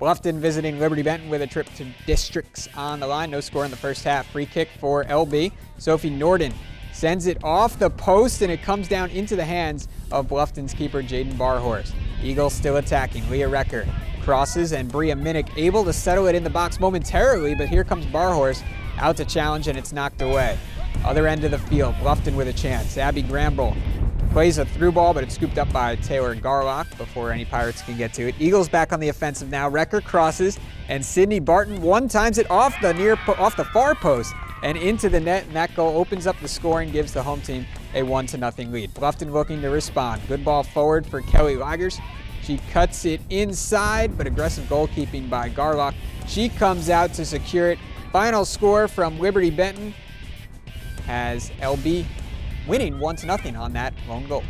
Bluffton visiting Liberty Benton with a trip to districts on the line. No score in the first half. Free kick for LB. Sophie Norden sends it off the post and it comes down into the hands of Bluffton's keeper Jaden Barhorse. Eagles still attacking. Leah Recker crosses and Bria Minnick able to settle it in the box momentarily, but here comes Barhorse out to challenge and it's knocked away. Other end of the field, Bluffton with a chance. Abby Gramble Plays a through ball, but it's scooped up by Taylor Garlock before any Pirates can get to it. Eagles back on the offensive now. Recker crosses, and Sydney Barton one times it off the near off the far post and into the net, and that goal opens up the scoring, gives the home team a one to nothing lead. Bluffton looking to respond. Good ball forward for Kelly Lagers. She cuts it inside, but aggressive goalkeeping by Garlock. She comes out to secure it. Final score from Liberty Benton has LB winning 1 0 on that lone goal.